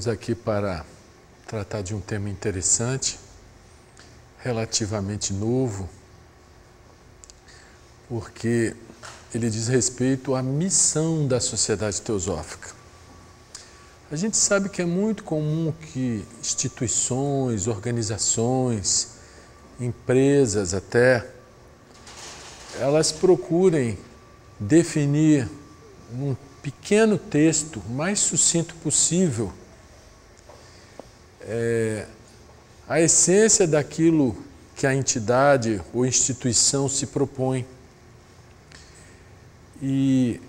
Estamos aqui para tratar de um tema interessante, relativamente novo, porque ele diz respeito à missão da sociedade teosófica. A gente sabe que é muito comum que instituições, organizações, empresas até, elas procurem definir num pequeno texto, mais sucinto possível, é, a essência daquilo que a entidade ou instituição se propõe. E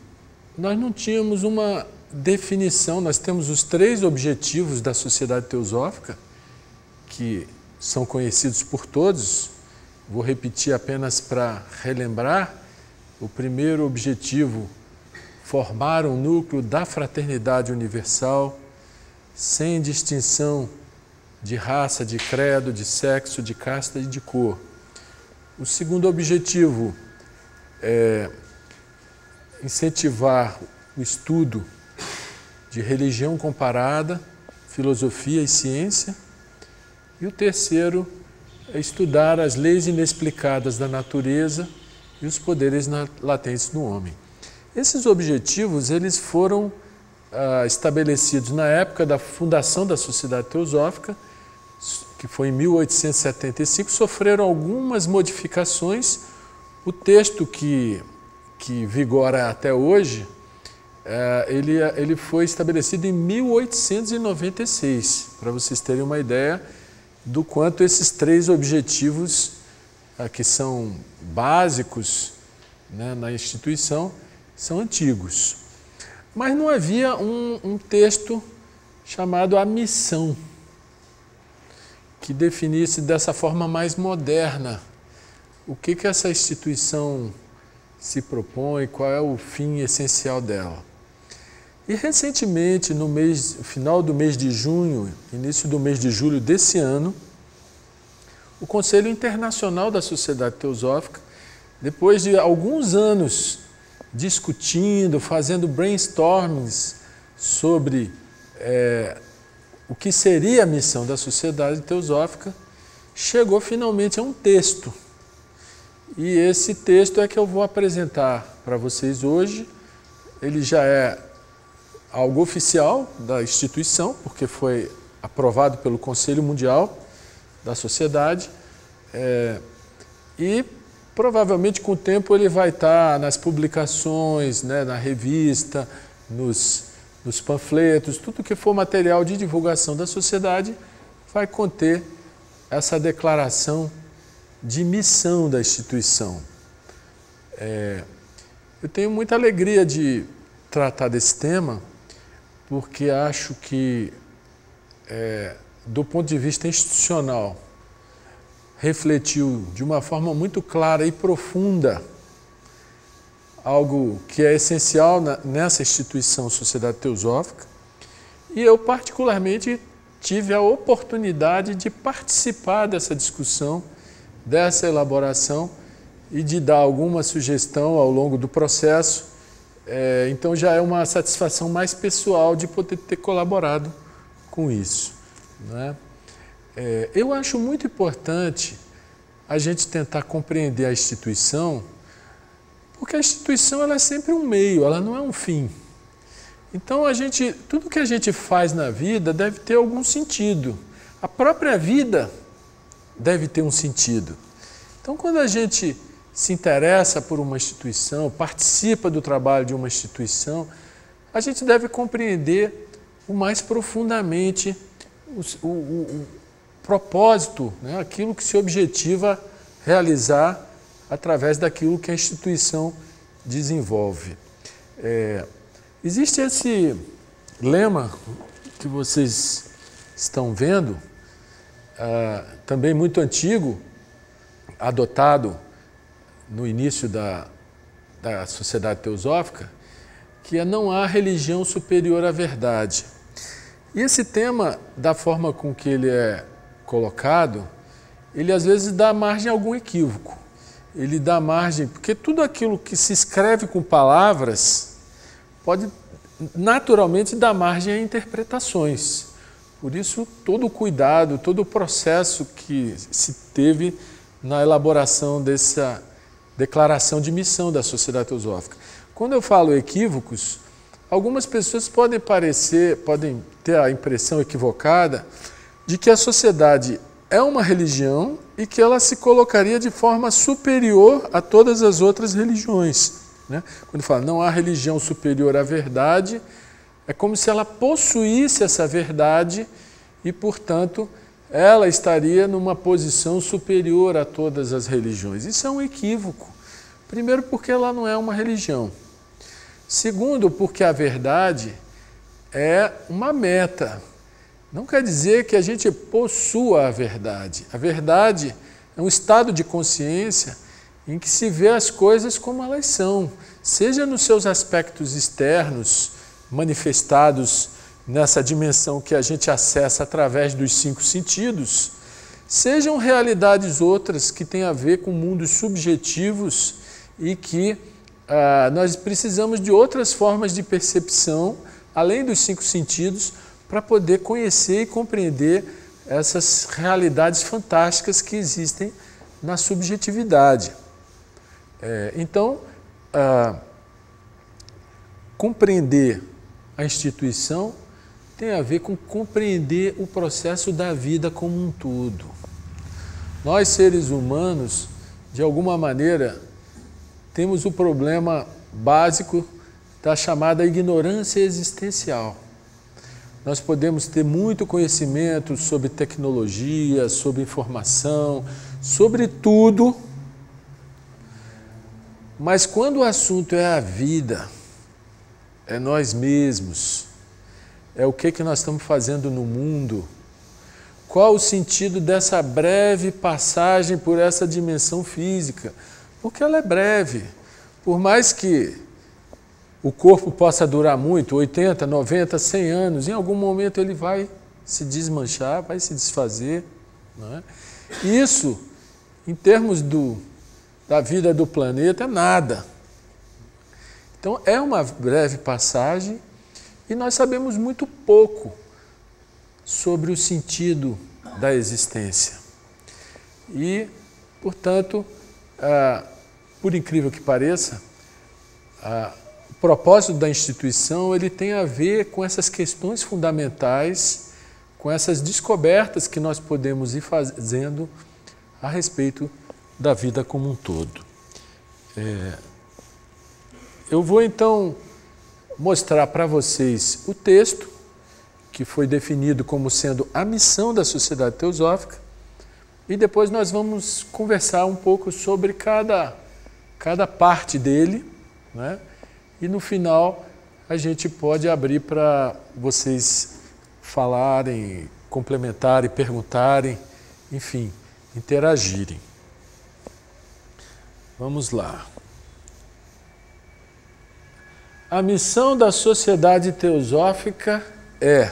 nós não tínhamos uma definição, nós temos os três objetivos da sociedade teosófica, que são conhecidos por todos, vou repetir apenas para relembrar. O primeiro objetivo, formar um núcleo da fraternidade universal, sem distinção de raça, de credo, de sexo, de casta e de cor. O segundo objetivo é incentivar o estudo de religião comparada, filosofia e ciência. E o terceiro é estudar as leis inexplicadas da natureza e os poderes latentes do homem. Esses objetivos eles foram ah, estabelecidos na época da fundação da Sociedade Teosófica, que foi em 1875, sofreram algumas modificações. O texto que, que vigora até hoje, eh, ele, ele foi estabelecido em 1896, para vocês terem uma ideia do quanto esses três objetivos, ah, que são básicos né, na instituição, são antigos. Mas não havia um, um texto chamado A Missão, que definisse dessa forma mais moderna o que, que essa instituição se propõe, qual é o fim essencial dela. E recentemente, no mês, final do mês de junho, início do mês de julho desse ano, o Conselho Internacional da Sociedade Teosófica, depois de alguns anos discutindo, fazendo brainstormings sobre é, o que seria a missão da Sociedade Teosófica, chegou finalmente a um texto. E esse texto é que eu vou apresentar para vocês hoje. Ele já é algo oficial da instituição, porque foi aprovado pelo Conselho Mundial da Sociedade. É, e provavelmente com o tempo ele vai estar nas publicações, né, na revista, nos, nos panfletos, tudo que for material de divulgação da sociedade vai conter essa declaração de missão da instituição. É, eu tenho muita alegria de tratar desse tema, porque acho que, é, do ponto de vista institucional, refletiu de uma forma muito clara e profunda algo que é essencial nessa instituição Sociedade Teosófica. E eu, particularmente, tive a oportunidade de participar dessa discussão, dessa elaboração e de dar alguma sugestão ao longo do processo é, então já é uma satisfação mais pessoal de poder ter colaborado com isso. Né? É, eu acho muito importante a gente tentar compreender a instituição, porque a instituição ela é sempre um meio, ela não é um fim. Então a gente, tudo que a gente faz na vida deve ter algum sentido. A própria vida deve ter um sentido. Então quando a gente se interessa por uma instituição, participa do trabalho de uma instituição, a gente deve compreender o mais profundamente o, o, o propósito, né, aquilo que se objetiva realizar através daquilo que a instituição desenvolve. É, existe esse lema que vocês estão vendo, ah, também muito antigo, adotado no início da, da sociedade teosófica, que é não há religião superior à verdade. E esse tema, da forma com que ele é colocado, ele às vezes dá margem a algum equívoco. Ele dá margem, porque tudo aquilo que se escreve com palavras pode naturalmente dá margem a interpretações. Por isso, todo o cuidado, todo o processo que se teve na elaboração dessa declaração de missão da Sociedade Teosófica. Quando eu falo equívocos, algumas pessoas podem parecer, podem ter a impressão equivocada de que a sociedade é uma religião e que ela se colocaria de forma superior a todas as outras religiões. Né? Quando fala não há religião superior à verdade, é como se ela possuísse essa verdade e, portanto, ela estaria numa posição superior a todas as religiões. Isso é um equívoco. Primeiro, porque ela não é uma religião. Segundo, porque a verdade é uma meta. Não quer dizer que a gente possua a verdade. A verdade é um estado de consciência em que se vê as coisas como elas são, seja nos seus aspectos externos, manifestados nessa dimensão que a gente acessa através dos cinco sentidos, sejam realidades outras que têm a ver com mundos subjetivos e que ah, nós precisamos de outras formas de percepção, além dos cinco sentidos, para poder conhecer e compreender essas realidades fantásticas que existem na subjetividade. É, então, ah, compreender a instituição tem a ver com compreender o processo da vida como um todo. Nós, seres humanos, de alguma maneira, temos o problema básico da chamada ignorância existencial. Nós podemos ter muito conhecimento sobre tecnologia, sobre informação, sobre tudo, mas quando o assunto é a vida, é nós mesmos, é o que, que nós estamos fazendo no mundo, qual o sentido dessa breve passagem por essa dimensão física? Porque ela é breve. Por mais que o corpo possa durar muito 80, 90, 100 anos em algum momento ele vai se desmanchar, vai se desfazer. É? Isso, em termos do, da vida do planeta, é nada. Então, é uma breve passagem e nós sabemos muito pouco sobre o sentido da existência. E, portanto, ah, por incrível que pareça, ah, propósito da instituição ele tem a ver com essas questões fundamentais, com essas descobertas que nós podemos ir fazendo a respeito da vida como um todo. É, eu vou então mostrar para vocês o texto que foi definido como sendo a missão da Sociedade Teosófica e depois nós vamos conversar um pouco sobre cada, cada parte dele, né? E no final a gente pode abrir para vocês falarem, complementarem, perguntarem, enfim, interagirem. Vamos lá. A missão da sociedade teosófica é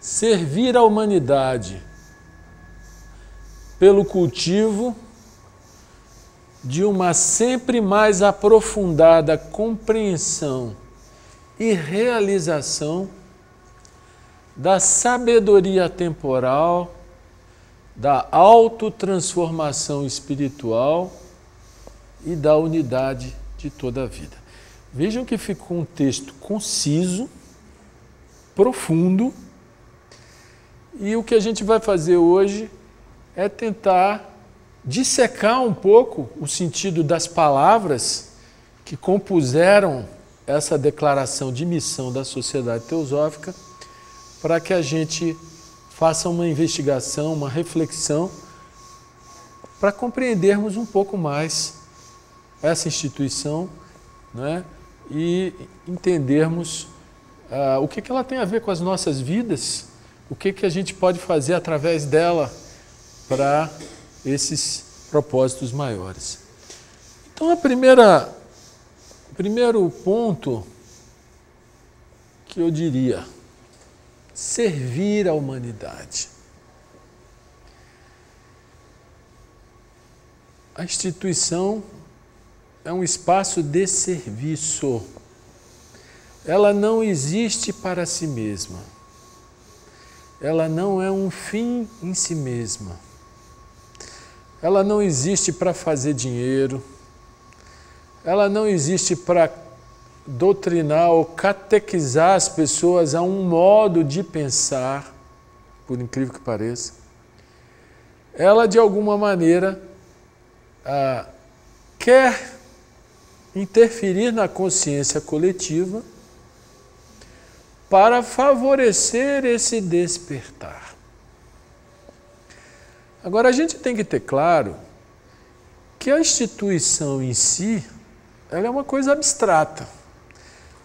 servir a humanidade pelo cultivo de uma sempre mais aprofundada compreensão e realização da sabedoria temporal, da autotransformação espiritual e da unidade de toda a vida. Vejam que ficou um texto conciso, profundo, e o que a gente vai fazer hoje é tentar dissecar um pouco o sentido das palavras que compuseram essa declaração de missão da Sociedade Teosófica, para que a gente faça uma investigação, uma reflexão, para compreendermos um pouco mais essa instituição né, e entendermos uh, o que, que ela tem a ver com as nossas vidas, o que, que a gente pode fazer através dela para esses propósitos maiores. Então, a primeira, o primeiro ponto que eu diria, servir a humanidade. A instituição é um espaço de serviço. Ela não existe para si mesma. Ela não é um fim em si mesma. Ela não existe para fazer dinheiro. Ela não existe para doutrinar ou catequizar as pessoas a um modo de pensar, por incrível que pareça. Ela, de alguma maneira, ah, quer interferir na consciência coletiva para favorecer esse despertar. Agora, a gente tem que ter claro que a instituição em si ela é uma coisa abstrata.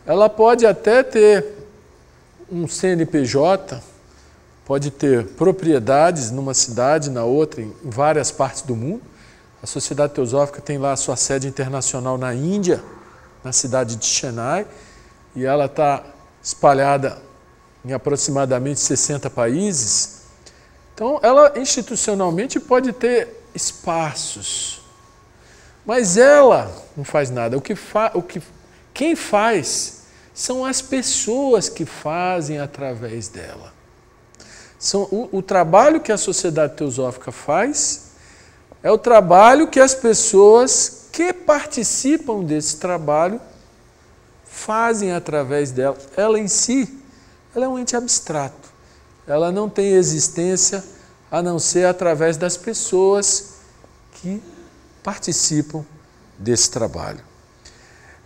Ela pode até ter um CNPJ, pode ter propriedades numa cidade, na outra, em várias partes do mundo, a Sociedade Teosófica tem lá a sua sede internacional na Índia, na cidade de Chennai, e ela está espalhada em aproximadamente 60 países. Então, ela institucionalmente pode ter espaços, mas ela não faz nada. O que, fa o que quem faz são as pessoas que fazem através dela. São o, o trabalho que a Sociedade Teosófica faz é o trabalho que as pessoas que participam desse trabalho fazem através dela. Ela em si, ela é um ente abstrato. Ela não tem existência a não ser através das pessoas que participam desse trabalho.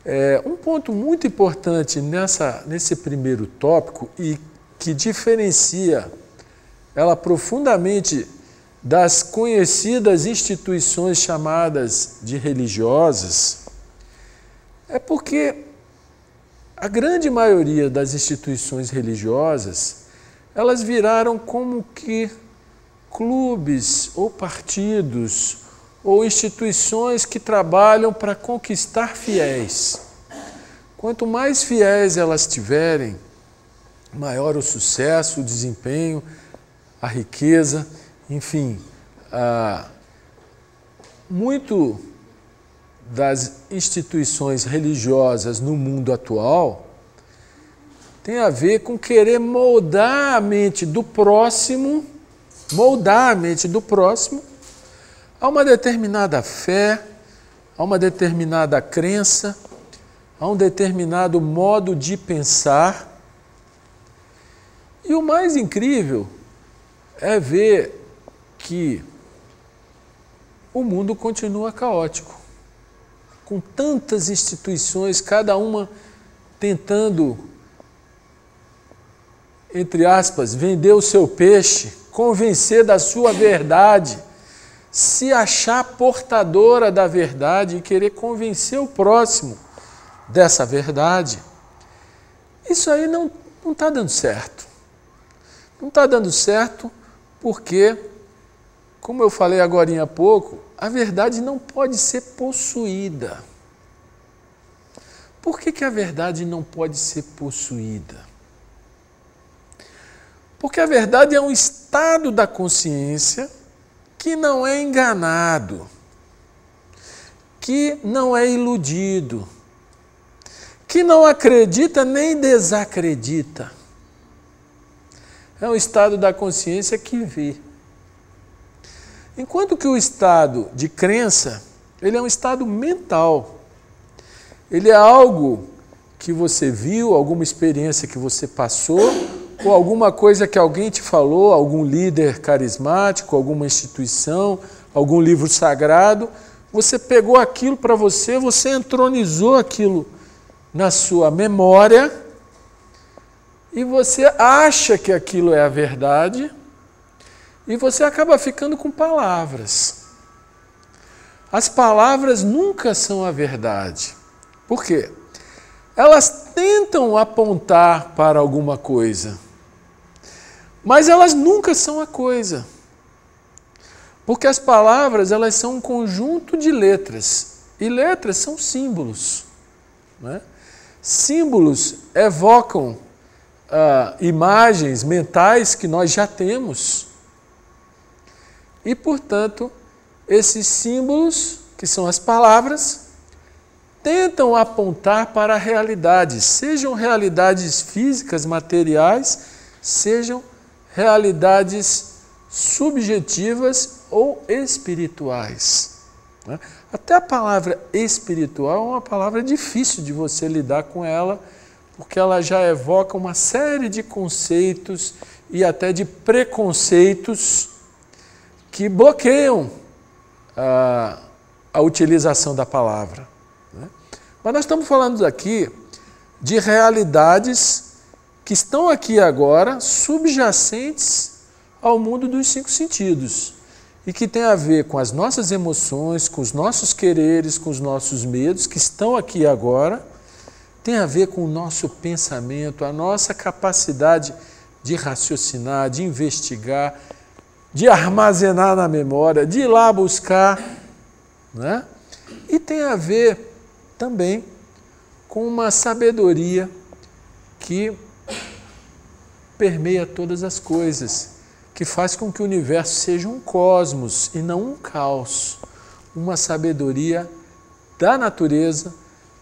É, um ponto muito importante nessa, nesse primeiro tópico e que diferencia ela profundamente das conhecidas instituições chamadas de religiosas é porque a grande maioria das instituições religiosas elas viraram como que clubes ou partidos ou instituições que trabalham para conquistar fiéis. Quanto mais fiéis elas tiverem, maior o sucesso, o desempenho, a riqueza enfim, ah, muito das instituições religiosas no mundo atual tem a ver com querer moldar a mente do próximo, moldar a mente do próximo a uma determinada fé, a uma determinada crença, a um determinado modo de pensar. E o mais incrível é ver que o mundo continua caótico, com tantas instituições, cada uma tentando, entre aspas, vender o seu peixe, convencer da sua verdade, se achar portadora da verdade e querer convencer o próximo dessa verdade. Isso aí não está dando certo. Não está dando certo porque como eu falei agora há pouco, a verdade não pode ser possuída. Por que, que a verdade não pode ser possuída? Porque a verdade é um estado da consciência que não é enganado, que não é iludido, que não acredita nem desacredita. É um estado da consciência que vê. Enquanto que o estado de crença, ele é um estado mental. Ele é algo que você viu, alguma experiência que você passou, ou alguma coisa que alguém te falou, algum líder carismático, alguma instituição, algum livro sagrado, você pegou aquilo para você, você entronizou aquilo na sua memória e você acha que aquilo é a verdade e você acaba ficando com palavras. As palavras nunca são a verdade. Por quê? Elas tentam apontar para alguma coisa, mas elas nunca são a coisa. Porque as palavras elas são um conjunto de letras e letras são símbolos. Né? Símbolos evocam ah, imagens mentais que nós já temos. E, portanto, esses símbolos, que são as palavras, tentam apontar para a realidade, sejam realidades físicas, materiais, sejam realidades subjetivas ou espirituais. Né? Até a palavra espiritual é uma palavra difícil de você lidar com ela, porque ela já evoca uma série de conceitos e até de preconceitos que bloqueiam a, a utilização da palavra. Né? Mas nós estamos falando aqui de realidades que estão aqui agora, subjacentes ao mundo dos cinco sentidos e que tem a ver com as nossas emoções, com os nossos quereres, com os nossos medos, que estão aqui agora, tem a ver com o nosso pensamento, a nossa capacidade de raciocinar, de investigar, de armazenar na memória, de ir lá buscar, né? E tem a ver também com uma sabedoria que permeia todas as coisas, que faz com que o universo seja um cosmos e não um caos, uma sabedoria da natureza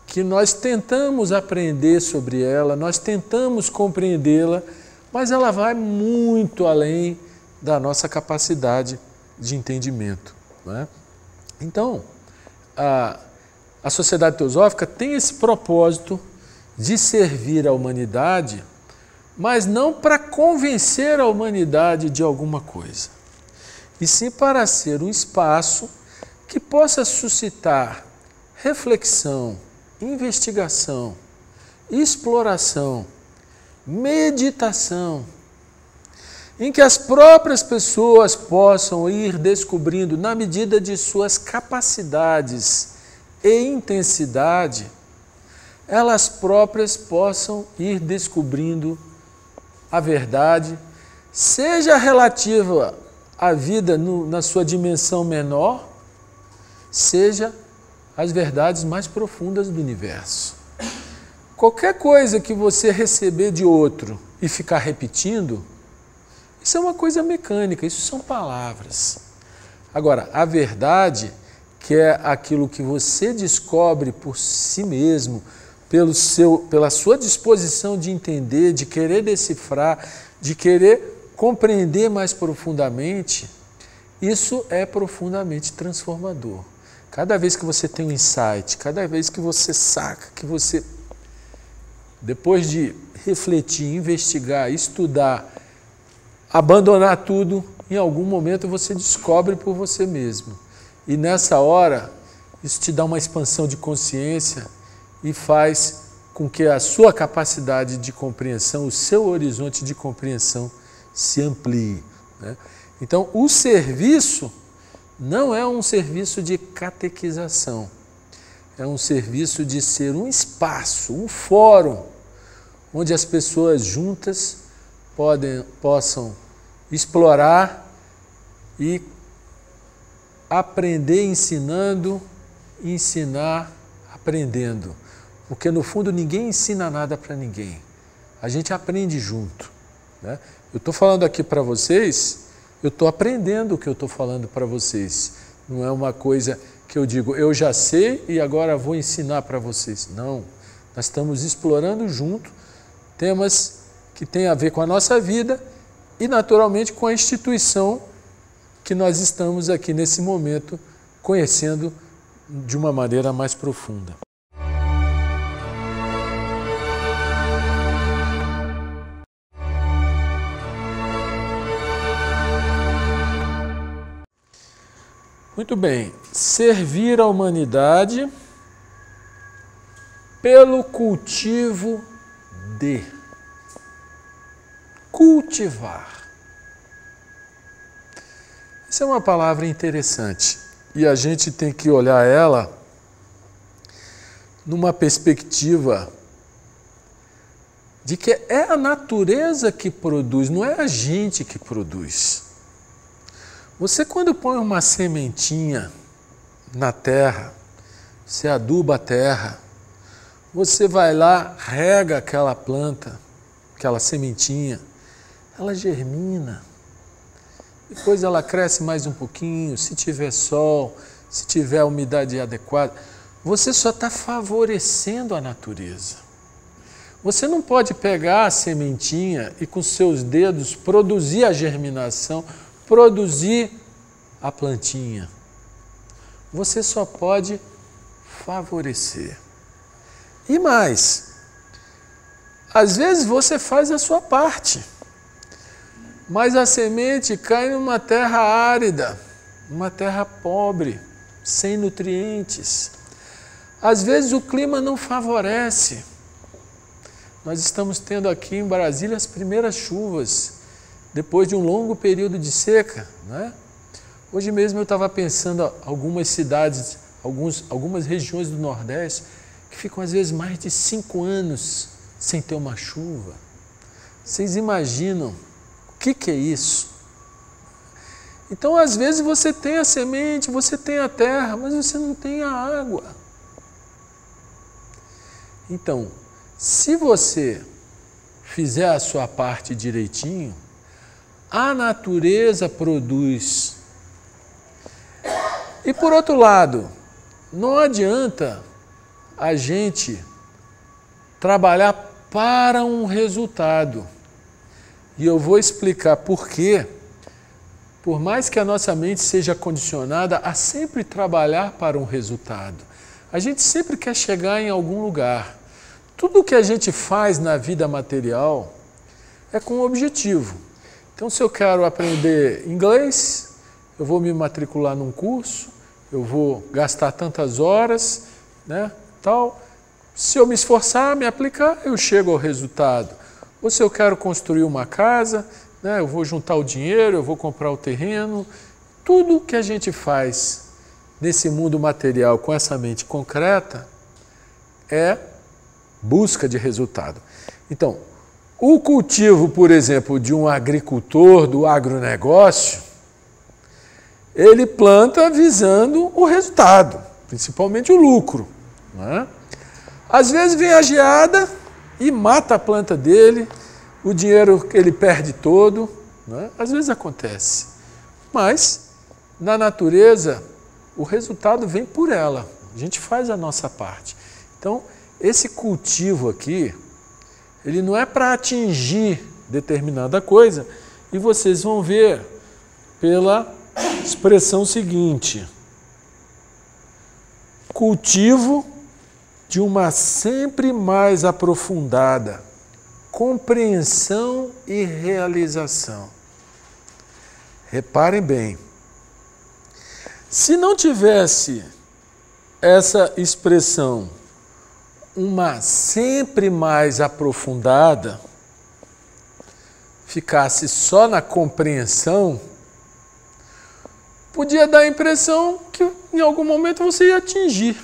que nós tentamos aprender sobre ela, nós tentamos compreendê-la, mas ela vai muito além da nossa capacidade de entendimento. É? Então, a, a sociedade teosófica tem esse propósito de servir a humanidade mas não para convencer a humanidade de alguma coisa, e sim para ser um espaço que possa suscitar reflexão, investigação, exploração, meditação, em que as próprias pessoas possam ir descobrindo, na medida de suas capacidades e intensidade, elas próprias possam ir descobrindo a verdade, seja relativa à vida no, na sua dimensão menor, seja as verdades mais profundas do universo. Qualquer coisa que você receber de outro e ficar repetindo, isso é uma coisa mecânica, isso são palavras. Agora, a verdade, que é aquilo que você descobre por si mesmo, pelo seu, pela sua disposição de entender, de querer decifrar, de querer compreender mais profundamente, isso é profundamente transformador. Cada vez que você tem um insight, cada vez que você saca, que você, depois de refletir, investigar, estudar, abandonar tudo, em algum momento você descobre por você mesmo. E nessa hora, isso te dá uma expansão de consciência e faz com que a sua capacidade de compreensão, o seu horizonte de compreensão se amplie. Né? Então, o serviço não é um serviço de catequização, é um serviço de ser um espaço, um fórum, onde as pessoas juntas podem, possam explorar e aprender ensinando, ensinar aprendendo. Porque no fundo ninguém ensina nada para ninguém. A gente aprende junto. Né? Eu estou falando aqui para vocês, eu estou aprendendo o que eu estou falando para vocês. Não é uma coisa que eu digo, eu já sei e agora vou ensinar para vocês. Não. Nós estamos explorando junto temas que têm a ver com a nossa vida e, naturalmente, com a instituição que nós estamos aqui nesse momento conhecendo de uma maneira mais profunda. Muito bem, servir a humanidade pelo cultivo de cultivar. Essa é uma palavra interessante e a gente tem que olhar ela numa perspectiva de que é a natureza que produz, não é a gente que produz. Você, quando põe uma sementinha na terra, você aduba a terra, você vai lá, rega aquela planta, aquela sementinha, ela germina. Depois ela cresce mais um pouquinho, se tiver sol, se tiver umidade adequada. você só está favorecendo a natureza. Você não pode pegar a sementinha e com seus dedos produzir a germinação, produzir a plantinha. Você só pode favorecer. E mais, às vezes você faz a sua parte, mas a semente cai numa terra árida, uma terra pobre, sem nutrientes. Às vezes o clima não favorece. Nós estamos tendo aqui em Brasília as primeiras chuvas, depois de um longo período de seca. Né? Hoje mesmo eu estava pensando algumas cidades, alguns, algumas regiões do Nordeste, que ficam às vezes mais de cinco anos sem ter uma chuva. Vocês imaginam o que, que é isso? Então, às vezes, você tem a semente, você tem a terra, mas você não tem a água. Então, se você fizer a sua parte direitinho, a natureza produz. E por outro lado, não adianta a gente trabalhar para um resultado. E eu vou explicar por quê. Por mais que a nossa mente seja condicionada a sempre trabalhar para um resultado, a gente sempre quer chegar em algum lugar. Tudo que a gente faz na vida material é com um objetivo. Então, se eu quero aprender inglês, eu vou me matricular num curso, eu vou gastar tantas horas, né, tal. Se eu me esforçar, me aplicar, eu chego ao resultado. Ou se eu quero construir uma casa, né, eu vou juntar o dinheiro, eu vou comprar o terreno. Tudo que a gente faz nesse mundo material com essa mente concreta é busca de resultado. Então, o cultivo, por exemplo, de um agricultor do agronegócio, ele planta visando o resultado, principalmente o lucro. É? Às vezes vem a geada e mata a planta dele, o dinheiro que ele perde todo, é? às vezes acontece. Mas, na natureza, o resultado vem por ela, a gente faz a nossa parte. Então, esse cultivo aqui, ele não é para atingir determinada coisa, e vocês vão ver pela expressão seguinte: cultivo de uma sempre mais aprofundada compreensão e realização. Reparem bem, se não tivesse essa expressão uma sempre mais aprofundada, ficasse só na compreensão, podia dar a impressão que em algum momento você ia atingir.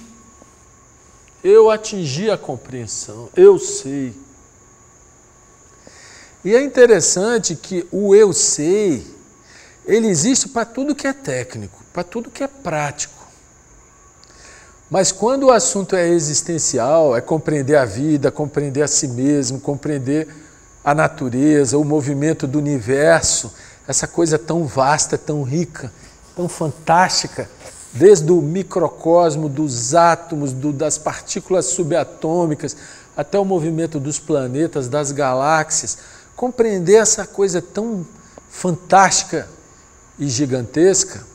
Eu atingi a compreensão, eu sei. E é interessante que o eu sei, ele existe para tudo que é técnico, para tudo que é prático. Mas quando o assunto é existencial, é compreender a vida, compreender a si mesmo, compreender a natureza, o movimento do universo, essa coisa tão vasta, tão rica, tão fantástica, desde o microcosmo, dos átomos, do, das partículas subatômicas, até o movimento dos planetas, das galáxias, compreender essa coisa tão fantástica e gigantesca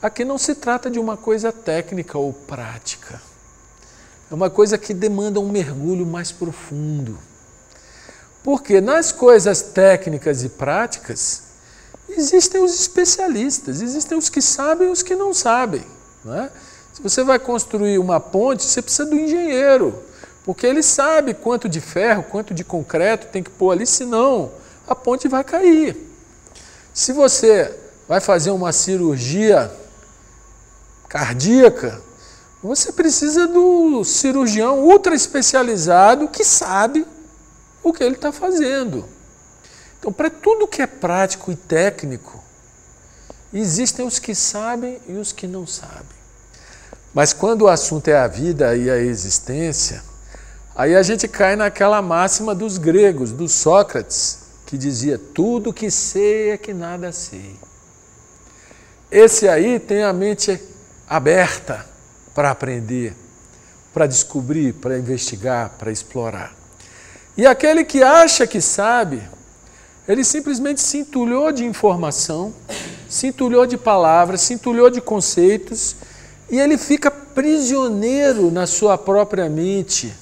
Aqui não se trata de uma coisa técnica ou prática. É uma coisa que demanda um mergulho mais profundo. Porque nas coisas técnicas e práticas, existem os especialistas, existem os que sabem e os que não sabem. Não é? Se você vai construir uma ponte, você precisa do engenheiro, porque ele sabe quanto de ferro, quanto de concreto tem que pôr ali, senão a ponte vai cair. Se você vai fazer uma cirurgia cardíaca, você precisa do cirurgião ultra especializado que sabe o que ele está fazendo. Então, para tudo que é prático e técnico, existem os que sabem e os que não sabem. Mas quando o assunto é a vida e a existência, aí a gente cai naquela máxima dos gregos, do Sócrates, que dizia: tudo que sei é que nada sei. Esse aí tem a mente aberta para aprender. para descobrir, para investigar, para explorar. E aquele que acha que sabe, ele simplesmente se entulhou de informação, se entulhou de palavras, se entulhou de conceitos, e ele fica prisioneiro na sua própria mente,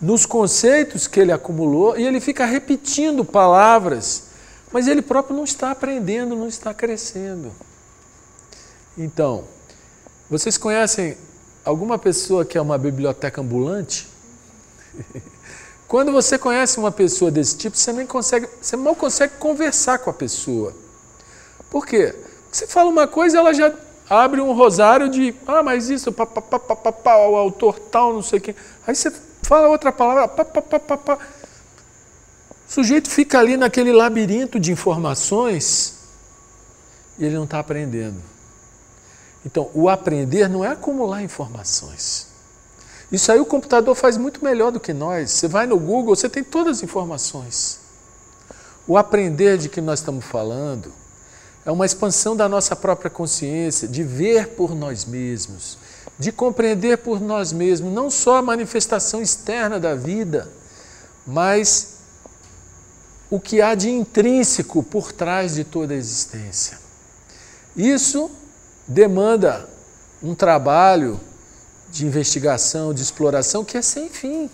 nos conceitos que ele acumulou, e ele fica repetindo palavras, mas ele próprio não está aprendendo, não está crescendo. Então, vocês conhecem alguma pessoa que é uma biblioteca ambulante? Quando você conhece uma pessoa desse tipo, você nem consegue, você mal consegue conversar com a pessoa. Por quê? Você fala uma coisa, ela já abre um rosário de, ah, mas isso, pá, pá, pá, pá, pá, pá, o autor tal, não sei o quê. Aí você fala outra palavra, pá, pá, pá, pá, pá. O sujeito fica ali naquele labirinto de informações e ele não está aprendendo. Então, o aprender não é acumular informações. Isso aí o computador faz muito melhor do que nós. Você vai no Google, você tem todas as informações. O aprender de que nós estamos falando é uma expansão da nossa própria consciência, de ver por nós mesmos, de compreender por nós mesmos não só a manifestação externa da vida, mas o que há de intrínseco por trás de toda a existência. Isso demanda um trabalho de investigação, de exploração que é sem fim.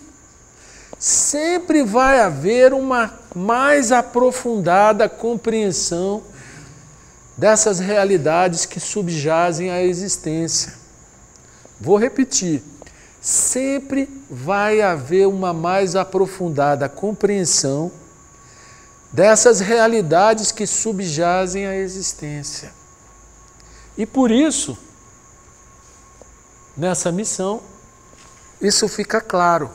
Sempre vai haver uma mais aprofundada compreensão dessas realidades que subjazem à existência. Vou repetir. Sempre vai haver uma mais aprofundada compreensão dessas realidades que subjazem à existência. E por isso, nessa missão, isso fica claro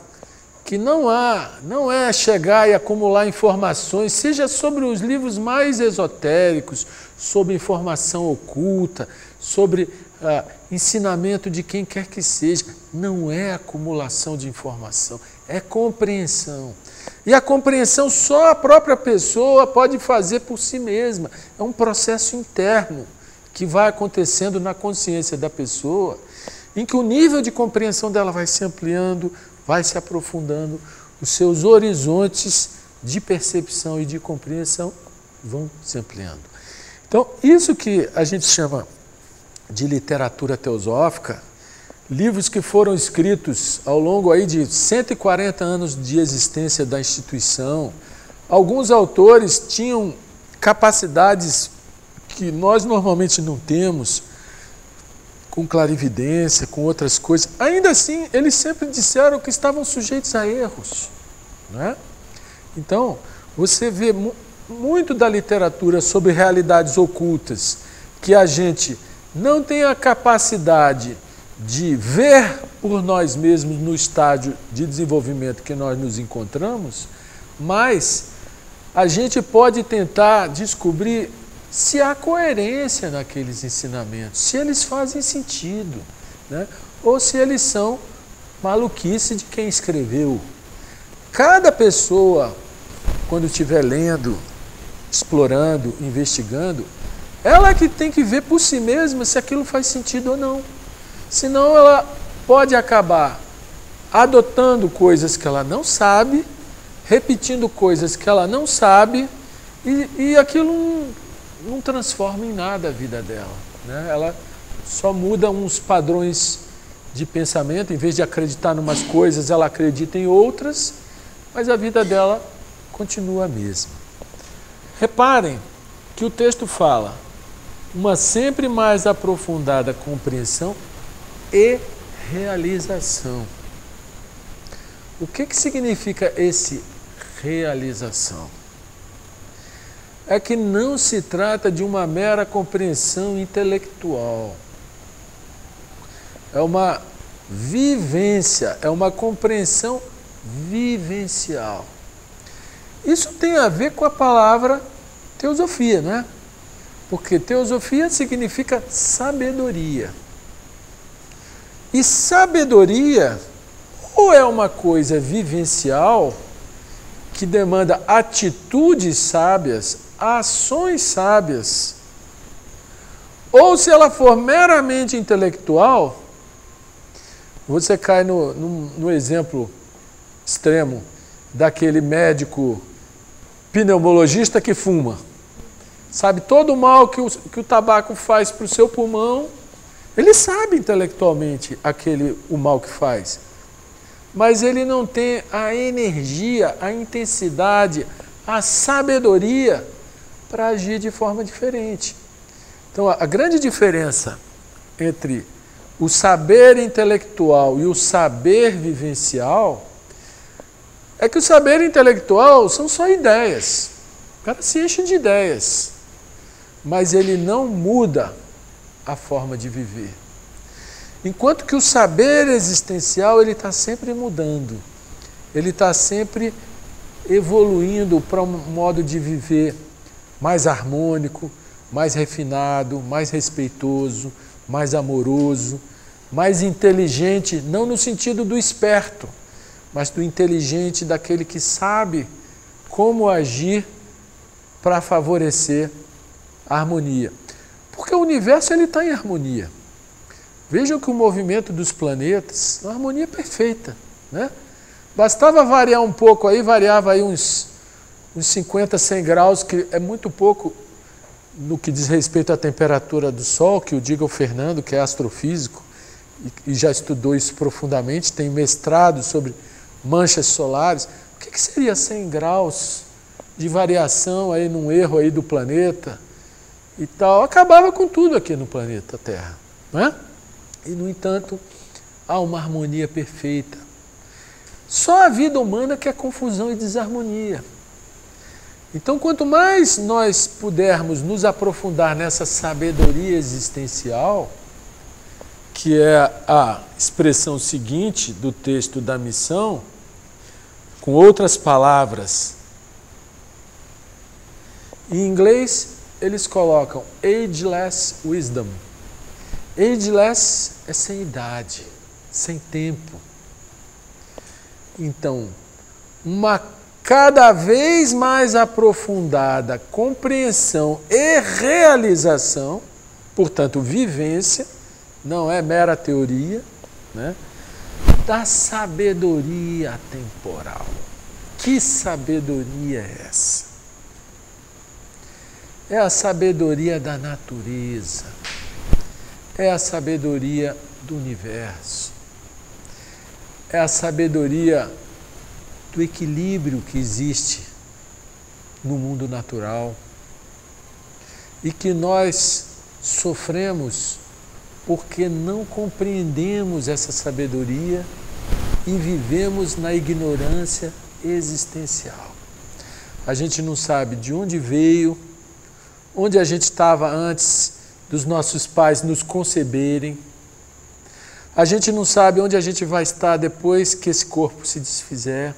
que não há, não é chegar e acumular informações, seja sobre os livros mais esotéricos, sobre informação oculta, sobre ah, ensinamento de quem quer que seja. Não é acumulação de informação, é compreensão. E a compreensão só a própria pessoa pode fazer por si mesma. É um processo interno que vai acontecendo na consciência da pessoa, em que o nível de compreensão dela vai se ampliando, vai se aprofundando, os seus horizontes de percepção e de compreensão vão se ampliando. Então, isso que a gente chama de literatura teosófica, livros que foram escritos ao longo aí de 140 anos de existência da instituição, alguns autores tinham capacidades que nós normalmente não temos, com clarividência, com outras coisas, ainda assim eles sempre disseram que estavam sujeitos a erros. Não é? Então, você vê mu muito da literatura sobre realidades ocultas que a gente não tem a capacidade de ver por nós mesmos no estágio de desenvolvimento que nós nos encontramos, mas a gente pode tentar descobrir se há coerência naqueles ensinamentos, se eles fazem sentido, né? ou se eles são maluquice de quem escreveu. Cada pessoa, quando estiver lendo, explorando, investigando, ela é que tem que ver por si mesma se aquilo faz sentido ou não. Senão ela pode acabar adotando coisas que ela não sabe, repetindo coisas que ela não sabe, e, e aquilo não transforma em nada a vida dela. Né? Ela só muda uns padrões de pensamento, em vez de acreditar em umas coisas, ela acredita em outras, mas a vida dela continua a mesma. Reparem que o texto fala uma sempre mais aprofundada compreensão e realização. O que, que significa esse realização? É que não se trata de uma mera compreensão intelectual. É uma vivência, é uma compreensão vivencial. Isso tem a ver com a palavra teosofia, né? Porque teosofia significa sabedoria. E sabedoria ou é uma coisa vivencial que demanda atitudes sábias, ações sábias. Ou se ela for meramente intelectual, Você cai no, no, no exemplo extremo daquele médico pneumologista que fuma. Sabe todo o mal que o, que o tabaco faz para o seu pulmão, ele sabe intelectualmente aquele o mal que faz. Mas ele não tem a energia, a intensidade, a sabedoria para agir de forma diferente. Então, a grande diferença entre o saber intelectual e o saber vivencial é que o saber intelectual são só ideias. O cara se enche de ideias, mas ele não muda a forma de viver. Enquanto que o saber existencial ele está sempre mudando, ele está sempre evoluindo para um modo de viver mais harmônico, mais refinado, mais respeitoso, mais amoroso, mais inteligente, não no sentido do esperto, mas do inteligente, daquele que sabe como agir para favorecer a harmonia. Porque o universo ele está em harmonia. Vejam que o movimento dos planetas é uma harmonia perfeita. Né? Bastava variar um pouco aí, variava aí uns, uns 50, 100 graus, que é muito pouco no que diz respeito à temperatura do Sol, que o diga o Fernando, que é astrofísico e, e já estudou isso profundamente, tem mestrado sobre manchas solares. O que, que seria 100 graus de variação aí num erro aí do planeta e tal? Acabava com tudo aqui no planeta Terra, não é? E no entanto há uma harmonia perfeita. Só a vida humana que é confusão e desarmonia. Então, quanto mais nós pudermos nos aprofundar nessa sabedoria existencial, que é a expressão seguinte do texto da missão, com outras palavras, em inglês eles colocam ageless wisdom. Ageless é sem idade, sem tempo. Então, uma cada vez mais aprofundada compreensão e realização, portanto, vivência, não é mera teoria, né? da sabedoria temporal. Que sabedoria é essa? É a sabedoria da natureza, é a sabedoria do universo, é a sabedoria do equilíbrio que existe no mundo natural e que nós sofremos porque não compreendemos essa sabedoria e vivemos na ignorância existencial. A gente não sabe de onde veio, onde a gente estava antes dos nossos pais nos conceberem. A gente não sabe onde a gente vai estar depois que esse corpo se desfizer.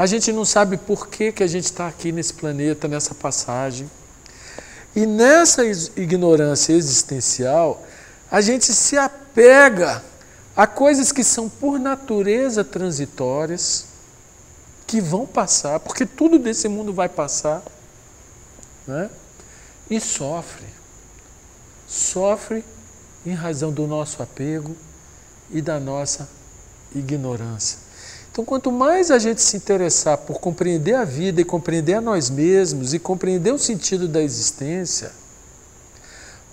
A gente não sabe por que, que a gente está aqui nesse planeta, nessa passagem. E nessa ignorância existencial, a gente se apega a coisas que são por natureza transitórias, que vão passar, porque tudo desse mundo vai passar, né? e sofre. Sofre em razão do nosso apego e da nossa ignorância. Então, quanto mais a gente se interessar por compreender a vida e compreender a nós mesmos e compreender o sentido da existência,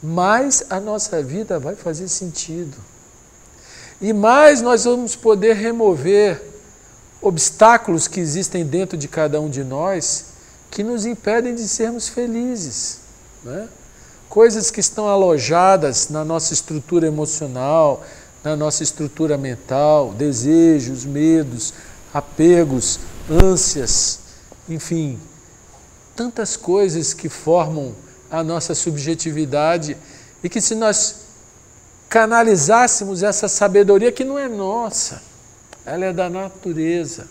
mais a nossa vida vai fazer sentido. E mais nós vamos poder remover obstáculos que existem dentro de cada um de nós que nos impedem de sermos felizes. Né? Coisas que estão alojadas na nossa estrutura emocional, na nossa estrutura mental, desejos, medos, apegos, ânsias, enfim, tantas coisas que formam a nossa subjetividade e que se nós canalizássemos essa sabedoria que não é nossa, ela é da natureza,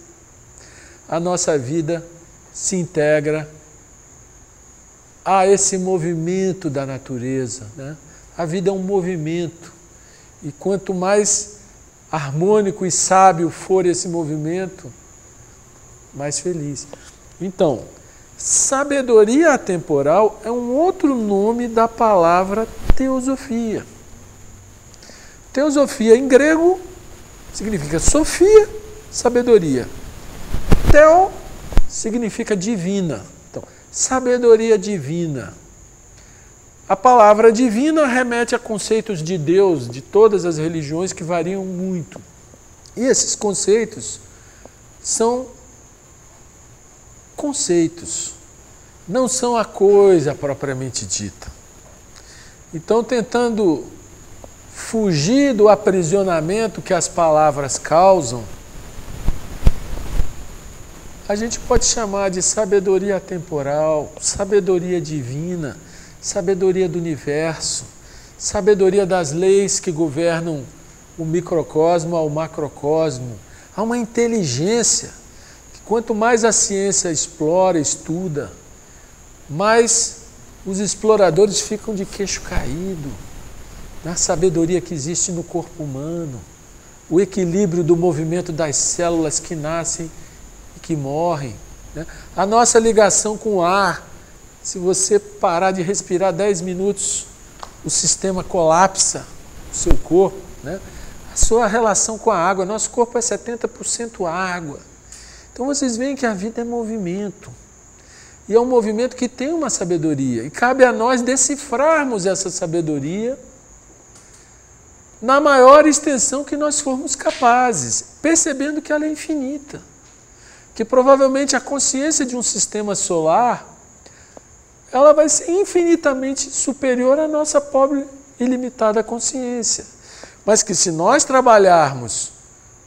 a nossa vida se integra a esse movimento da natureza. Né? A vida é um movimento. E quanto mais harmônico e sábio for esse movimento, mais feliz. Então, sabedoria atemporal é um outro nome da palavra teosofia. Teosofia em grego significa Sofia, sabedoria. Theo significa divina. Então, sabedoria divina. A palavra divina remete a conceitos de Deus de todas as religiões que variam muito. E esses conceitos são conceitos, não são a coisa propriamente dita. Então, tentando fugir do aprisionamento que as palavras causam, a gente pode chamar de sabedoria temporal, sabedoria divina, sabedoria do universo, sabedoria das leis que governam o microcosmo ao macrocosmo. Há uma inteligência que quanto mais a ciência explora, estuda, mais os exploradores ficam de queixo caído na sabedoria que existe no corpo humano, o equilíbrio do movimento das células que nascem que morrem. Né? A nossa ligação com o ar, se você parar de respirar 10 minutos, o sistema colapsa, o seu corpo. Né? A sua relação com a água, nosso corpo é 70% água. Então vocês veem que a vida é movimento. E é um movimento que tem uma sabedoria. E cabe a nós decifrarmos essa sabedoria na maior extensão que nós formos capazes, percebendo que ela é infinita que provavelmente a consciência de um sistema solar ela vai ser infinitamente superior à nossa pobre e limitada consciência. Mas que se nós trabalharmos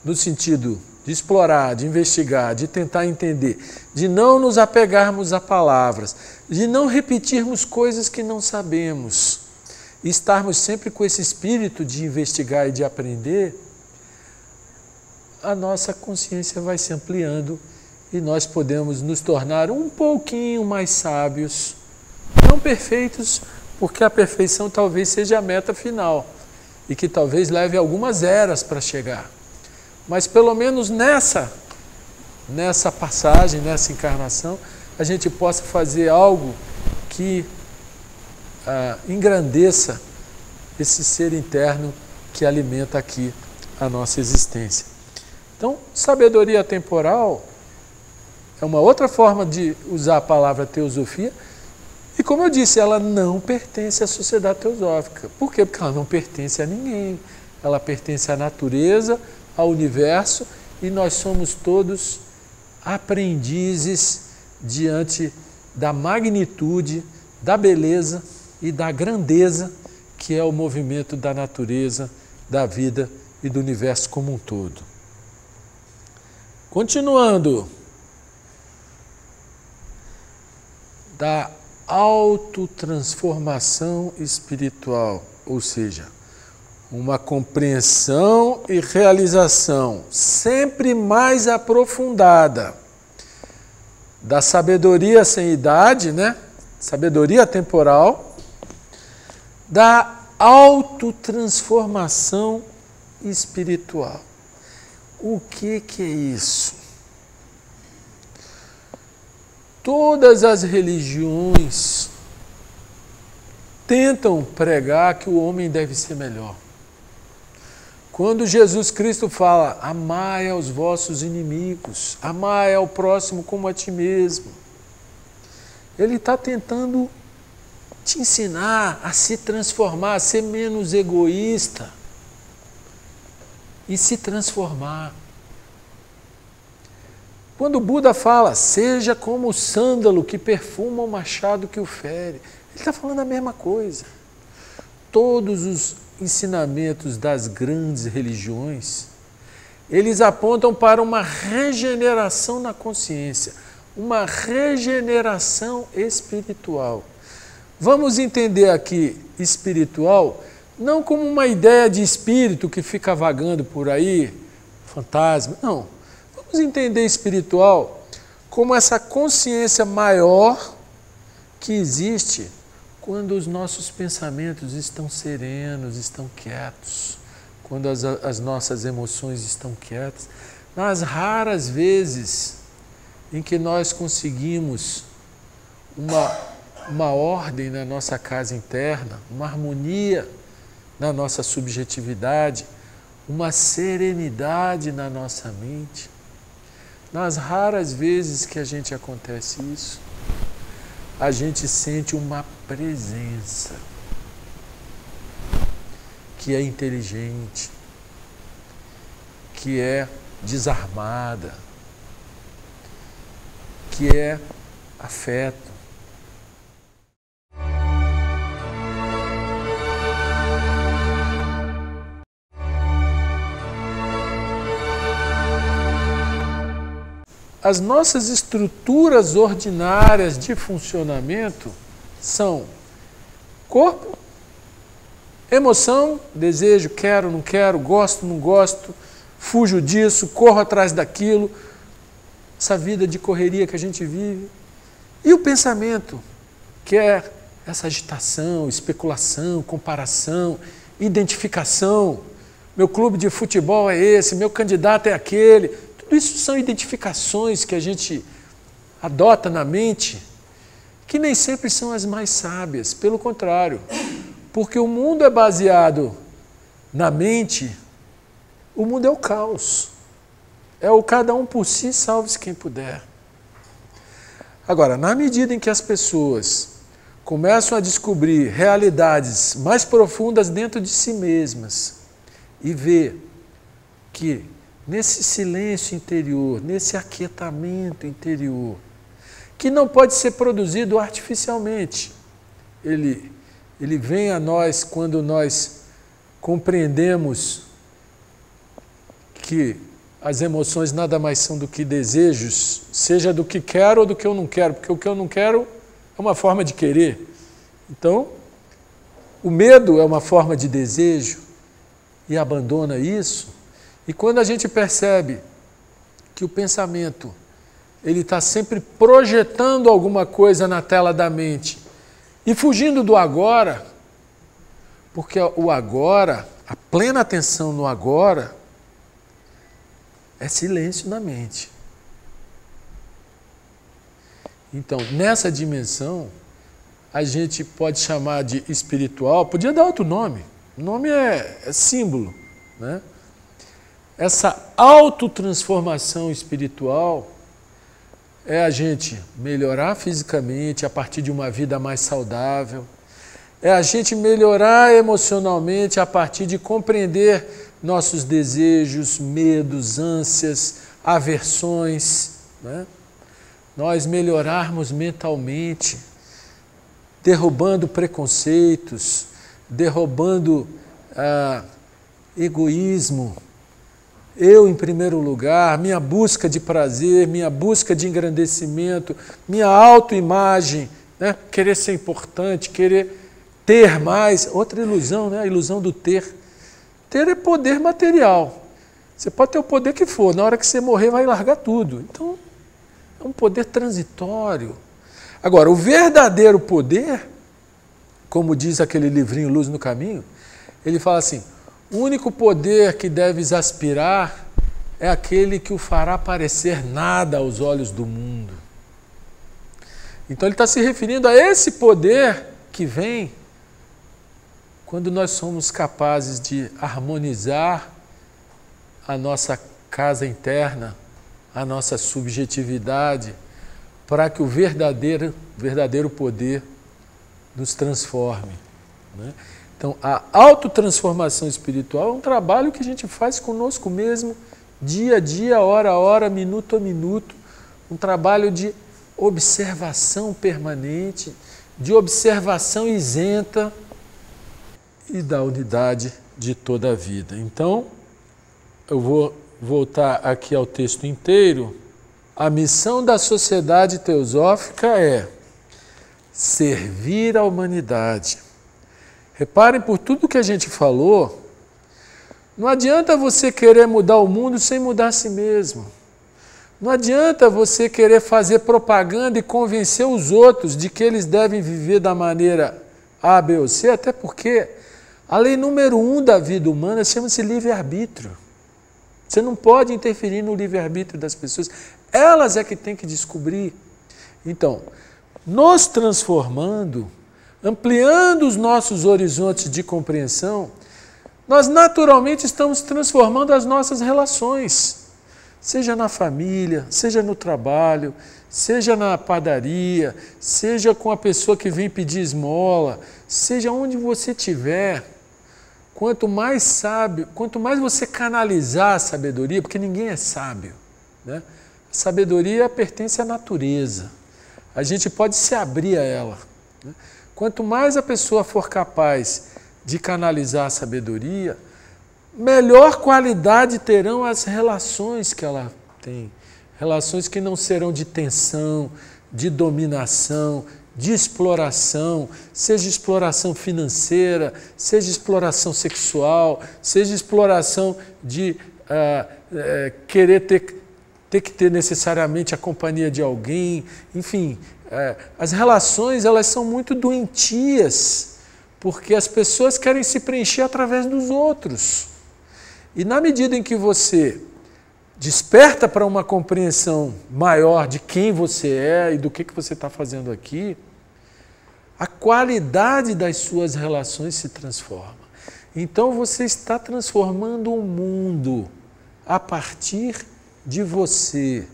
no sentido de explorar, de investigar, de tentar entender, de não nos apegarmos a palavras, de não repetirmos coisas que não sabemos, e estarmos sempre com esse espírito de investigar e de aprender, a nossa consciência vai se ampliando e nós podemos nos tornar um pouquinho mais sábios, não perfeitos, porque a perfeição talvez seja a meta final e que talvez leve algumas eras para chegar. Mas pelo menos nessa nessa passagem, nessa encarnação, a gente possa fazer algo que ah, engrandeça esse ser interno que alimenta aqui a nossa existência. Então, sabedoria temporal é uma outra forma de usar a palavra teosofia. E como eu disse, ela não pertence à sociedade teosófica. Por quê? Porque ela não pertence a ninguém. Ela pertence à natureza, ao universo, e nós somos todos aprendizes diante da magnitude, da beleza e da grandeza que é o movimento da natureza, da vida e do universo como um todo. Continuando. da autotransformação espiritual, ou seja, uma compreensão e realização sempre mais aprofundada da sabedoria sem idade, né? Sabedoria temporal, da autotransformação espiritual. O que que é isso? Todas as religiões tentam pregar que o homem deve ser melhor. Quando Jesus Cristo fala, amai aos vossos inimigos, amai ao próximo como a ti mesmo, ele está tentando te ensinar a se transformar, a ser menos egoísta e se transformar. Quando o Buda fala, seja como o sândalo que perfuma o machado que o fere, ele está falando a mesma coisa. Todos os ensinamentos das grandes religiões, eles apontam para uma regeneração na consciência, uma regeneração espiritual. Vamos entender aqui espiritual não como uma ideia de espírito que fica vagando por aí, fantasma, não Vamos entender espiritual como essa consciência maior que existe quando os nossos pensamentos estão serenos, estão quietos, quando as, as nossas emoções estão quietas. Nas raras vezes em que nós conseguimos uma, uma ordem na nossa casa interna, uma harmonia na nossa subjetividade, uma serenidade na nossa mente. Nas raras vezes que a gente acontece isso, a gente sente uma presença que é inteligente, que é desarmada, que é afeto. As nossas estruturas ordinárias de funcionamento são corpo, emoção, desejo, quero, não quero, gosto, não gosto, fujo disso, corro atrás daquilo, essa vida de correria que a gente vive. E o pensamento, que é essa agitação, especulação, comparação, identificação. Meu clube de futebol é esse, meu candidato é aquele. Tudo isso são identificações que a gente adota na mente, que nem sempre são as mais sábias, pelo contrário. Porque o mundo é baseado na mente, o mundo é o caos. É o cada um por si, salve-se quem puder. Agora, na medida em que as pessoas começam a descobrir realidades mais profundas dentro de si mesmas e ver que nesse silêncio interior, nesse aquietamento interior, que não pode ser produzido artificialmente, ele, ele vem a nós quando nós compreendemos que as emoções nada mais são do que desejos, seja do que quero ou do que eu não quero, porque o que eu não quero é uma forma de querer. Então, o medo é uma forma de desejo e abandona isso. E quando a gente percebe que o pensamento ele está sempre projetando alguma coisa na tela da mente e fugindo do agora, porque o agora, a plena atenção no agora, é silêncio na mente. Então, nessa dimensão, a gente pode chamar de espiritual, podia dar outro nome. O nome é, é símbolo. Né? Essa autotransformação espiritual é a gente melhorar fisicamente a partir de uma vida mais saudável, é a gente melhorar emocionalmente a partir de compreender nossos desejos, medos, ânsias, aversões, né? nós melhorarmos mentalmente, derrubando preconceitos, derrubando ah, egoísmo, eu em primeiro lugar, minha busca de prazer, minha busca de engrandecimento, minha autoimagem, né? querer ser importante, querer ter mais, outra ilusão, né? a ilusão do ter. Ter é poder material. Você pode ter o poder que for, na hora que você morrer vai largar tudo. Então, é um poder transitório. Agora, o verdadeiro poder, como diz aquele livrinho Luz no Caminho, ele fala assim: o único poder que deves aspirar é aquele que o fará parecer nada aos olhos do mundo. Então ele está se referindo a esse poder que vem quando nós somos capazes de harmonizar a nossa casa interna, a nossa subjetividade, para que o verdadeiro, verdadeiro poder nos transforme. Né? Então, a autotransformação espiritual é um trabalho que a gente faz conosco mesmo, dia a dia, hora a hora, minuto a minuto, um trabalho de observação permanente, de observação isenta e da unidade de toda a vida. Então, eu vou voltar aqui ao texto inteiro. A missão da sociedade teosófica é servir a humanidade. Reparem por tudo que a gente falou, não adianta você querer mudar o mundo sem mudar a si mesmo. Não adianta você querer fazer propaganda e convencer os outros de que eles devem viver da maneira A, B ou C, até porque a lei número um da vida humana chama-se livre-arbítrio. Você não pode interferir no livre-arbítrio das pessoas. Elas é que têm que descobrir. Então, nos transformando, ampliando os nossos horizontes de compreensão, nós naturalmente estamos transformando as nossas relações, seja na família, seja no trabalho, seja na padaria, seja com a pessoa que vem pedir esmola, seja onde você estiver. Quanto mais sábio, quanto mais você canalizar a sabedoria, porque ninguém é sábio, né? A sabedoria pertence à natureza. A gente pode se abrir a ela. Né? Quanto mais a pessoa for capaz de canalizar a sabedoria, melhor qualidade terão as relações que ela tem. Relações que não serão de tensão, de dominação, de exploração, seja exploração financeira, seja exploração sexual, seja exploração de uh, uh, querer ter, ter que ter necessariamente a companhia de alguém, enfim, uh, as relações elas são muito doentias porque as pessoas querem se preencher através dos outros. E na medida em que você desperta para uma compreensão maior de quem você é e do que, que você está fazendo aqui, a qualidade das suas relações se transforma. Então você está transformando o mundo a partir de você.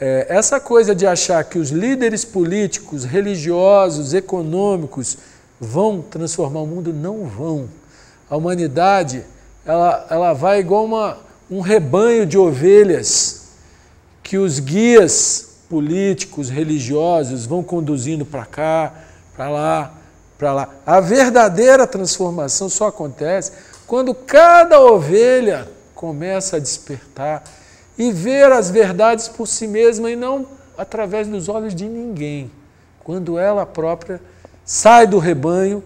É, essa coisa de achar que os líderes políticos, religiosos, econômicos vão transformar o mundo, não vão. A humanidade ela, ela vai igual uma, um rebanho de ovelhas que os guias políticos, religiosos vão conduzindo para cá, para lá, para lá. A verdadeira transformação só acontece quando cada ovelha começa a despertar e ver as verdades por si mesma e não através dos olhos de ninguém. Quando ela própria sai do rebanho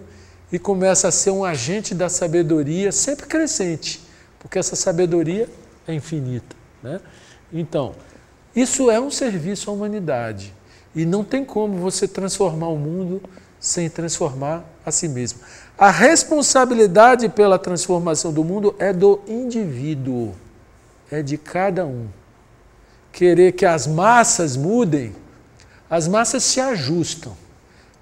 e começa a ser um agente da sabedoria, sempre crescente, porque essa sabedoria é infinita. Né? Então, isso é um serviço à humanidade. E não tem como você transformar o mundo sem transformar a si mesmo. A responsabilidade pela transformação do mundo é do indivíduo, é de cada um. Querer que as massas mudem, as massas se ajustam.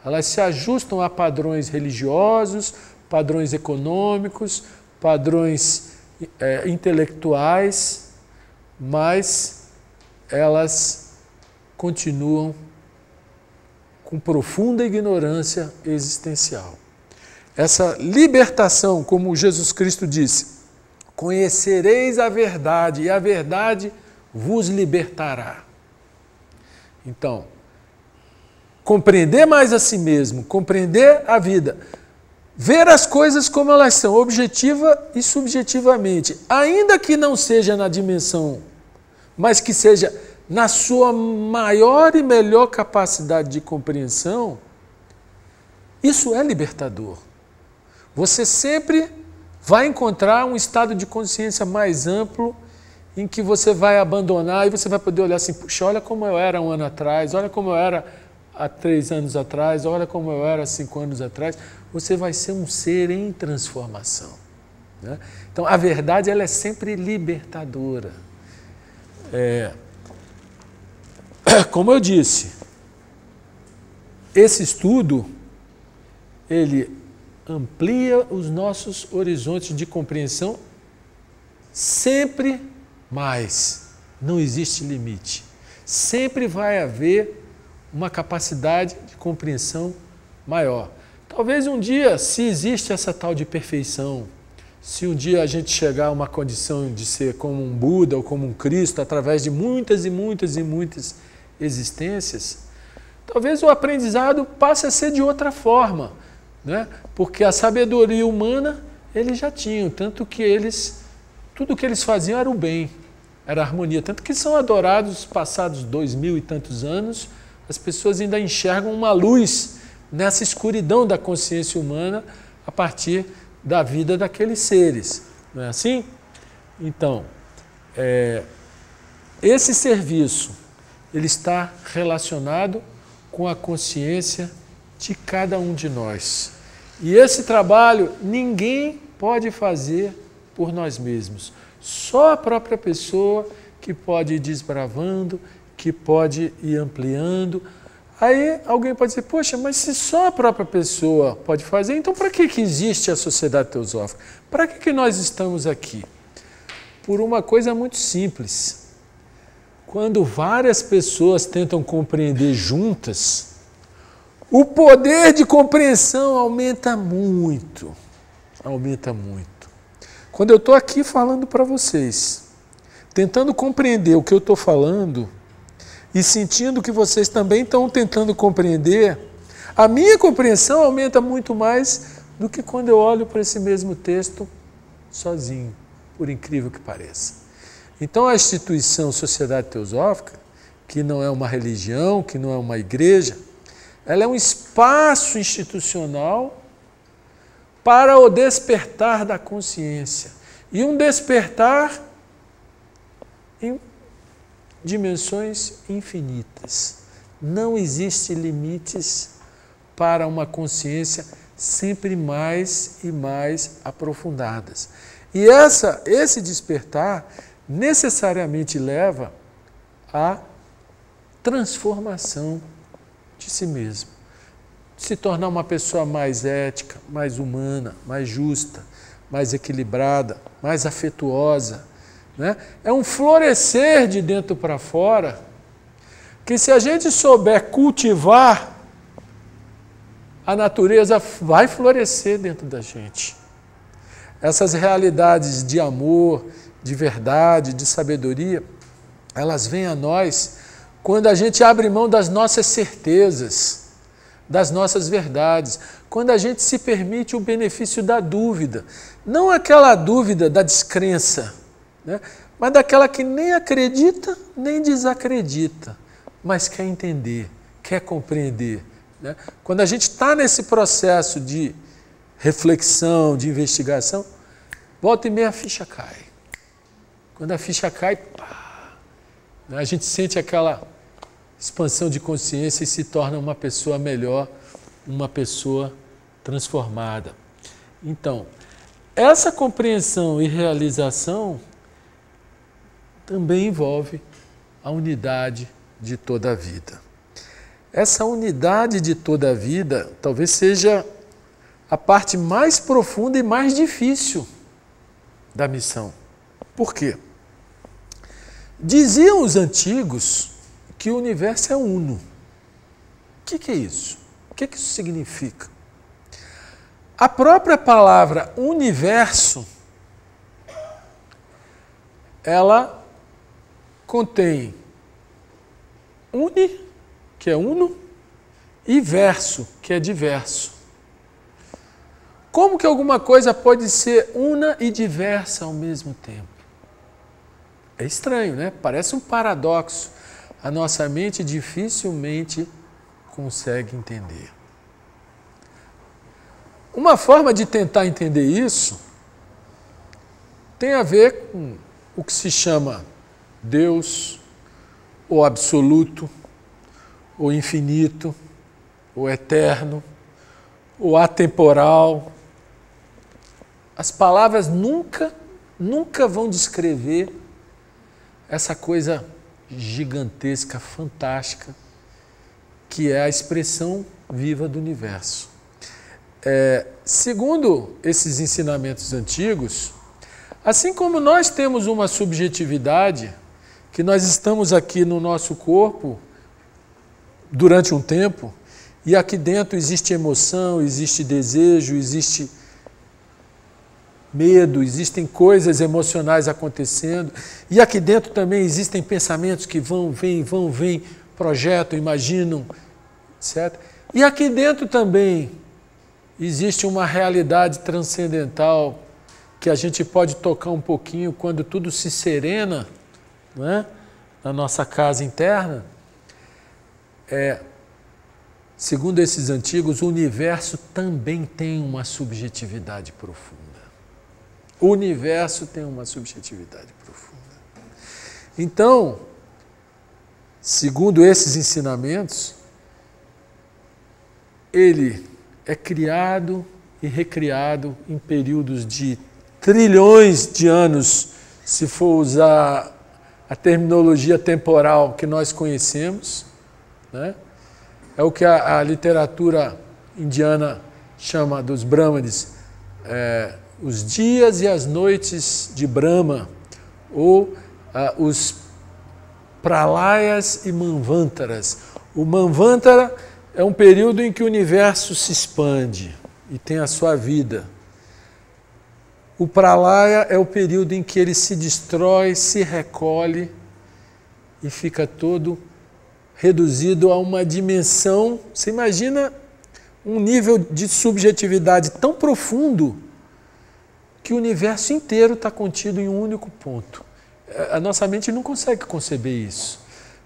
Elas se ajustam a padrões religiosos, padrões econômicos, padrões é, intelectuais, mas elas continuam com profunda ignorância existencial. Essa libertação, como Jesus Cristo disse, conhecereis a verdade e a verdade vos libertará. Então, compreender mais a si mesmo, compreender a vida, ver as coisas como elas são, objetiva e subjetivamente, ainda que não seja na dimensão, mas que seja na sua maior e melhor capacidade de compreensão, isso é libertador. Você sempre vai encontrar um estado de consciência mais amplo em que você vai abandonar e você vai poder olhar assim, puxa, olha como eu era um ano atrás, olha como eu era há três anos atrás, olha como eu era cinco anos atrás, você vai ser um ser em transformação. Né? Então, a verdade ela é sempre libertadora. É, como eu disse, esse estudo ele amplia os nossos horizontes de compreensão sempre mais. Não existe limite. Sempre vai haver uma capacidade de compreensão maior. Talvez um dia, se existe essa tal de perfeição, se um dia a gente chegar a uma condição de ser como um Buda ou como um Cristo, através de muitas e muitas e muitas existências, talvez o aprendizado passe a ser de outra forma, né? porque a sabedoria humana eles já tinham, tanto que eles, tudo que eles faziam era o bem, era a harmonia, tanto que são adorados passados dois mil e tantos anos, as pessoas ainda enxergam uma luz nessa escuridão da consciência humana a partir da vida daqueles seres. Não é assim? Então, é, esse serviço ele está relacionado com a consciência de cada um de nós. E esse trabalho ninguém pode fazer por nós mesmos. Só a própria pessoa que pode ir desbravando que pode ir ampliando Aí alguém pode dizer, poxa, mas se só a própria pessoa pode fazer, então para que, que existe a sociedade teosófica? Para que, que nós estamos aqui? Por uma coisa muito simples. Quando várias pessoas tentam compreender juntas, o poder de compreensão aumenta muito. Aumenta muito. Quando eu estou aqui falando para vocês, tentando compreender o que eu estou falando e sentindo que vocês também estão tentando compreender, a minha compreensão aumenta muito mais do que quando eu olho para esse mesmo texto sozinho, por incrível que pareça. Então a instituição Sociedade Teosófica, que não é uma religião, que não é uma igreja, ela é um espaço institucional para o despertar da consciência. E um despertar em dimensões infinitas. Não existe limites para uma consciência sempre mais e mais aprofundadas. E essa, esse despertar necessariamente leva à transformação de si mesmo se tornar uma pessoa mais ética, mais humana, mais justa, mais equilibrada, mais afetuosa. Né? É um florescer de dentro para fora que, se a gente souber cultivar, a natureza vai florescer dentro da gente. Essas realidades de amor, de verdade, de sabedoria, elas vêm a nós quando a gente abre mão das nossas certezas das nossas verdades, quando a gente se permite o benefício da dúvida, não aquela dúvida da descrença, né? mas daquela que nem acredita nem desacredita, mas quer entender, quer compreender. Né? Quando a gente está nesse processo de reflexão, de investigação, volta e meia a ficha cai. Quando a ficha cai, pá, né? a gente sente aquela expansão de consciência e se torna uma pessoa melhor, uma pessoa transformada. Então, essa compreensão e realização também envolve a unidade de toda a vida. Essa unidade de toda a vida talvez seja a parte mais profunda e mais difícil da missão. Por quê? Diziam os antigos que o universo é uno. O que, que é isso? O que, que isso significa? A própria palavra universo, ela contém uni, que é uno, e verso, que é diverso. Como que alguma coisa pode ser una e diversa ao mesmo tempo? É estranho, né? Parece um paradoxo a nossa mente dificilmente consegue entender. Uma forma de tentar entender isso tem a ver com o que se chama Deus, o absoluto, o infinito, o eterno, o atemporal. As palavras nunca, nunca vão descrever essa coisa gigantesca, fantástica, que é a expressão viva do universo. É, segundo esses ensinamentos antigos, assim como nós temos uma subjetividade, que nós estamos aqui no nosso corpo durante um tempo, e aqui dentro existe emoção, existe desejo, existe medo, existem coisas emocionais acontecendo, e aqui dentro também existem pensamentos que vão, vêm, vão, vêm, projetam, imaginam, certo? E aqui dentro também existe uma realidade transcendental que a gente pode tocar um pouquinho quando tudo se serena, não é? na nossa casa interna. É, segundo esses antigos, o universo também tem uma subjetividade profunda. O universo tem uma subjetividade profunda. Então, segundo esses ensinamentos, ele é criado e recriado em períodos de trilhões de anos, se for usar a terminologia temporal que nós conhecemos, né? é o que a, a literatura indiana chama dos Brahmanes, é, os dias e as noites de Brahma, ou ah, os pralayas e manvantaras. O manvantara é um período em que o universo se expande e tem a sua vida. O pralaya é o período em que ele se destrói, se recolhe e fica todo reduzido a uma dimensão. Você imagina um nível de subjetividade tão profundo que o universo inteiro está contido em um único ponto. A nossa mente não consegue conceber isso.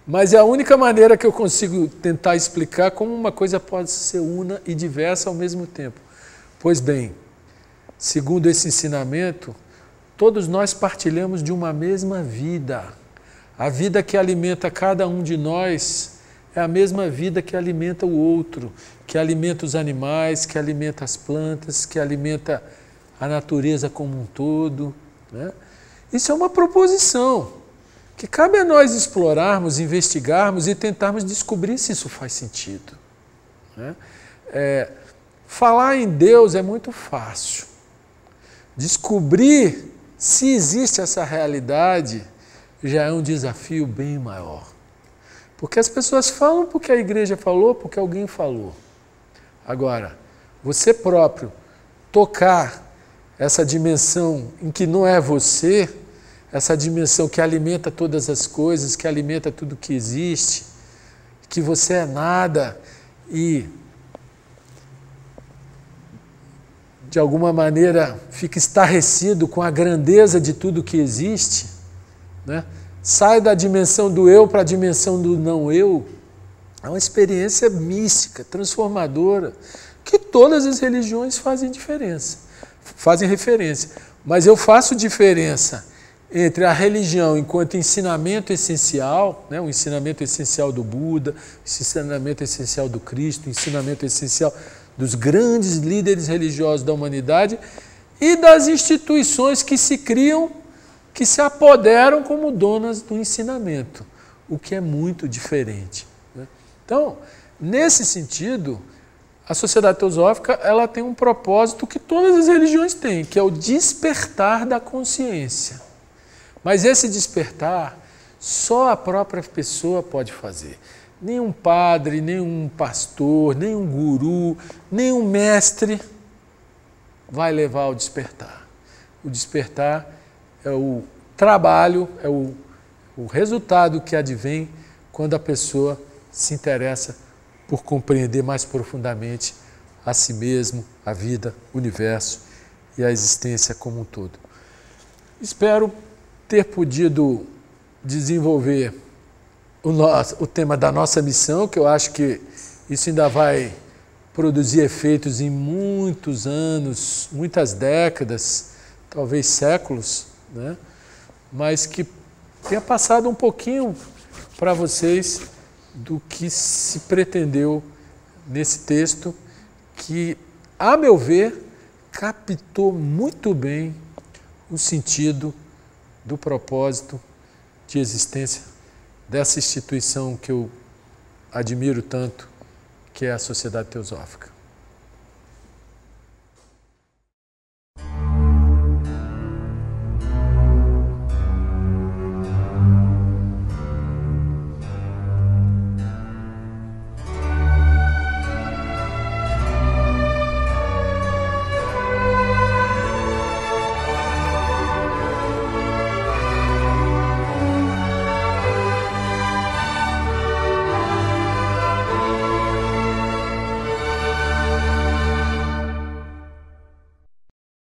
Mas é a única maneira que eu consigo tentar explicar como uma coisa pode ser una e diversa ao mesmo tempo. Pois bem, segundo esse ensinamento, todos nós partilhamos de uma mesma vida. A vida que alimenta cada um de nós é a mesma vida que alimenta o outro, que alimenta os animais, que alimenta as plantas, que alimenta a natureza como um todo. Né? Isso é uma proposição que cabe a nós explorarmos, investigarmos e tentarmos descobrir se isso faz sentido. Né? É, falar em Deus é muito fácil. Descobrir se existe essa realidade já é um desafio bem maior. Porque as pessoas falam porque a igreja falou, porque alguém falou. Agora, você próprio tocar essa dimensão em que não é você, essa dimensão que alimenta todas as coisas, que alimenta tudo que existe, que você é nada e de alguma maneira fica estarrecido com a grandeza de tudo que existe, né? sai da dimensão do eu para a dimensão do não eu, é uma experiência mística, transformadora, que todas as religiões fazem diferença fazem referência. Mas eu faço diferença entre a religião enquanto ensinamento essencial, né, o ensinamento essencial do Buda, o ensinamento essencial do Cristo, o ensinamento essencial dos grandes líderes religiosos da humanidade e das instituições que se criam, que se apoderam como donas do ensinamento, o que é muito diferente. Né? Então, nesse sentido, a sociedade teosófica ela tem um propósito que todas as religiões têm, que é o despertar da consciência. Mas esse despertar só a própria pessoa pode fazer. Nenhum padre, nenhum pastor, nenhum guru, nenhum mestre vai levar ao despertar. O despertar é o trabalho, é o, o resultado que advém quando a pessoa se interessa por compreender mais profundamente a si mesmo, a vida, o universo e a existência como um todo. Espero ter podido desenvolver o, nosso, o tema da nossa missão, que eu acho que isso ainda vai produzir efeitos em muitos anos, muitas décadas, talvez séculos, né? mas que tenha passado um pouquinho para vocês do que se pretendeu nesse texto, que, a meu ver, captou muito bem o sentido do propósito de existência dessa instituição que eu admiro tanto, que é a Sociedade Teosófica.